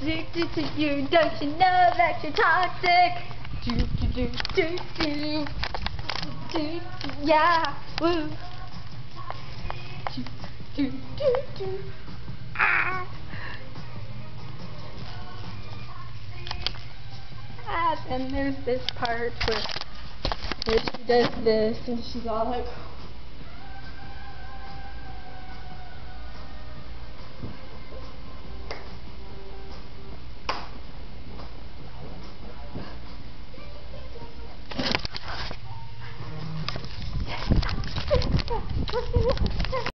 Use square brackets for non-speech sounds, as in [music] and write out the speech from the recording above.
addicted to you. Don't you know that you're toxic? Do do do do do do. Yeah, woo. Do do do do. Ah. Ah, and there's this part where, where she does this, and she's all like. Let's [laughs]